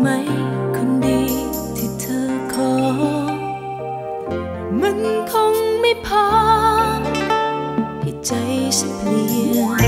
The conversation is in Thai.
ไหม คนดีที่เธอขอ มันคงไม่พอให้ใจฉันเปลี่ยน